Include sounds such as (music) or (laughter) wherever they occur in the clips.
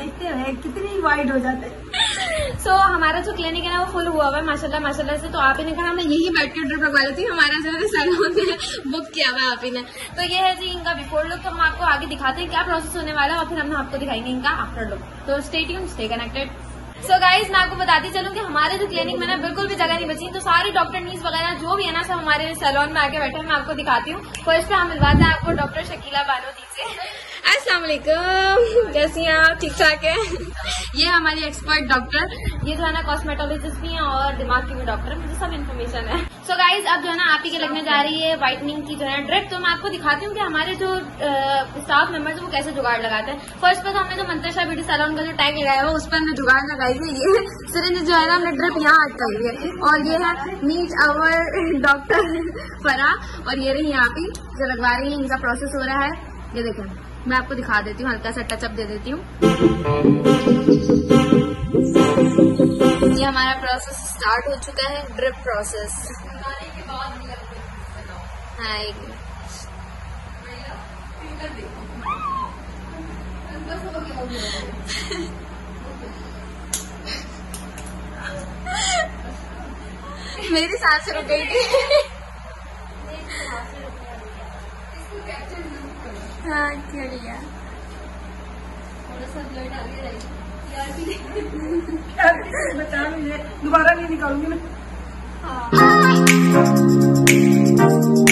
देखते हैं कितनी वाइट हो जाते हैं। (laughs) सो हमारा जो क्लिनिक है ना वो फुल हुआ हुआ है माशाल्लाह माशाल्लाह से। तो आप ही ने कहा मैं यही बैठ के ड्रिप लगवा लेती हूँ हमारा जो है सैलून में बुक किया हुआ है आप ही ने तो ये है जी इनका बिफोर लुक तो हम आपको आगे दिखाते हैं क्या प्रोसेस होने वाला है और फिर हम आपको दिखाएँगे इनका आफ्टर लुक तो stay tune stay connected so guys मैं आपको बताती चलूँ कि हमारे जो क्लिनिक में ना बिल्कुल भी जगह नहीं बची। तो सारे डॉक्टर नीस वगैरह जो भी है ना सब हमारे सैलून में आके बैठे हैं। मैं आपको दिखाती हूँ। फ़र्स्ट पे हम मिलवाते हैं आपको डॉक्टर शकीला बानोदी से। अस्सलाम वालेकुम कैसी हैं आप? ठीक ठाक है? ये हमारी एक्सपर्ट डॉक्टर ये जो है ना कॉस्मेटोलॉजिस्ट भी हैं और दिमाग की भी डॉक्टर है, मुझे सब इन्फॉर्मेशन है। सो so गाइज़ अब जो है ना आप ही के लगने जा रही है व्हाइटनिंग की जो है ड्रिप तो मैं आपको दिखाती हूँ कि हमारे जो स्टाफ मेंबर्स है वो कैसे जुगाड़ लगाते हैं। फ़र्स्ट पर तो हमने जो मंत्रिशा ब्यूटी सैलून का जो टैग लगाया हुआ उस पर हमने जुगाड़ लगाई है ये। सिरिंज जो है ना हमने ड्रिप यहाँ अटकाई है। और ये है मीट अवर डॉक्टर फरा। और ये रही यहाँ पे, जो लगवा रही है, इनका प्रोसेस हो रहा है। ये देखें। मैं आपको दिखा देती हूँ हल्का सा टचअप दे देती हूँ। ये हमारा प्रोसेस स्टार्ट हो चुका है ड्रिप प्रोसेस हाँ एक मेरी सांस रुक गई थी। हाँ मुझे (laughs) दोबारा नहीं निकालूँगी मैं। थैंक (laughs)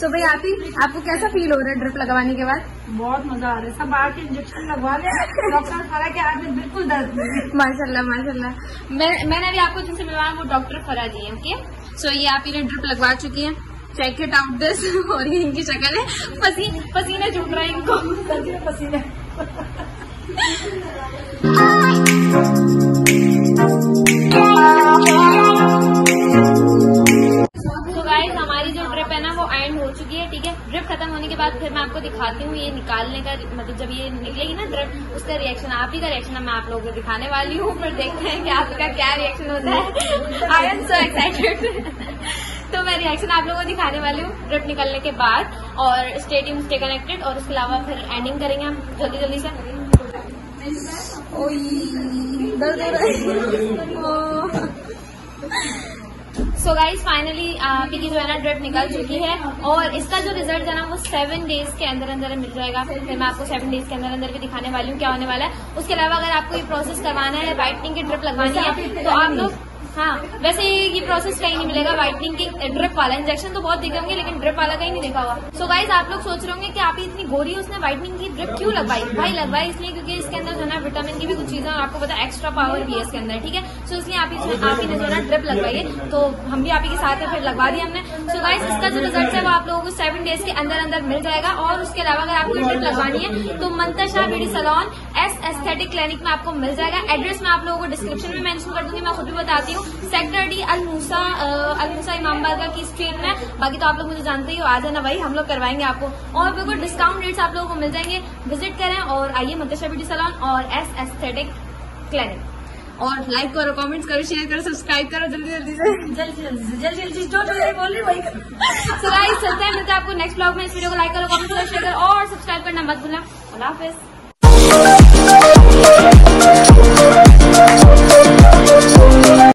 सो भाई आप ही आपको कैसा फील हो रहा है ड्रिप लगवाने के बाद? बहुत मज़ा आ रहा है। सब आके इंजेक्शन लगवा ले डॉक्टर फरा के में बिल्कुल दर्द नहीं माशाल्लाह माशाल्लाह। मैं मैंने अभी आपको जिनसे मिलवाया वो डॉक्टर फरा जी हैं ओके सो ये आप इन्हें ड्रिप लगवा चुकी है। चेक इट आउट दिस और ये इनकी शक्ल है। पसीने पसीने छूट रहे हैं इनको। सर्दी में पसीने। (laughs) फिर मैं आपको दिखाती हूँ, ये निकालने का मतलब जब ये निकलेगी ना ड्रिप उसका रिएक्शन आप ही का रिएक्शन मैं आप लोगों को दिखाने वाली हूँ, फिर देखते हैं कि आपका क्या रिएक्शन होता है। आई एम सो एक्साइटेड तो मैं रिएक्शन आप लोगों को दिखाने वाली हूँ ड्रिप निकलने के बाद, और स्टेडियम स्टे कनेक्टेड और उसके अलावा फिर एंडिंग करेंगे हम, जल्दी जल्दी से। रहा है। सो गाइज़ फाइनली आपकी जो है ना ड्रिप निकल चुकी है और इसका जो रिज़ल्ट है ना वो सेवन डेज़ के अंदर अंदर मिल जाएगा। फिर मैं आपको सेवन डेज़ के अंदर अंदर भी दिखाने वाली हूँ क्या होने वाला है। उसके अलावा अगर आपको ये प्रोसेस करवाना है वाइटनिंग की ड्रिप लगवानी है तो आप लोग हाँ वैसे ये प्रोसेस कहीं नहीं मिलेगा व्हाइटनिंग की ड्रिप वाला इंजेक्शन तो बहुत देखे होंगे, लेकिन ड्रिप वाला कहीं नहीं देखा हुआ सो गाइज़ आप लोग सोच रहे होंगे कि आप इतनी गोरी उसने व्हाइटनिंग की ड्रिप क्यों लगवाई? भाई लगवाई इसलिए क्योंकि इसके अंदर जो है ना विटामिन की भी कुछ चीज़ें आपको पता एक्स्ट्रा पावर भी है इसके अंदर, ठीक है? सो इसलिए आप ही आप ही ने जो ना ड्रिप लगवाई तो हम भी आप ही के साथ फिर लगवा दिया हमने। सो गाइज़ इसका जो रिज़ल्ट है वो आप लोगों को सेवन डेज़ के अंदर अंदर मिल जाएगा, और उसके अलावा अगर आपको ड्रिप लगवानी है तो Mantasha beauty salon S aesthetic clinic में आपको मिल जाएगा। एड्रेस मैं आप लोगों को डिस्क्रिप्शन में मेंशन कर दूँगी, मैं खुद भी बताती हूँ। सेक्टर डी अलमूसा अलमूसा इमाम बारगाह की स्ट्रीट में? बाकी तो आप लोग मुझे जानते ही हो आ जाना भाई, हम लोग करवाएँगे आपको। और बिल्कुल डिस्काउंट रेट्स आप लोगों को मिल जाएँगे। विज़िट करें और आइए मंतशा ब्यूटी सलॉन और एस एस्थेटिक क्लिनिक और लाइक करो कमेंट्स करो शेयर करो सब्सक्राइब करो, जल्दी जल्दी से जल्दी जल्दी जल्दी जल्दी, जो जो मैं बोल रही वही करो। हैं, मिलते हैं आपको नेक्स्ट ब्लॉग में। इस वीडियो को लाइक करो कमेंट करो शेयर करो और सब्सक्राइब करना मत भूलना। अल्लाह हाफिज।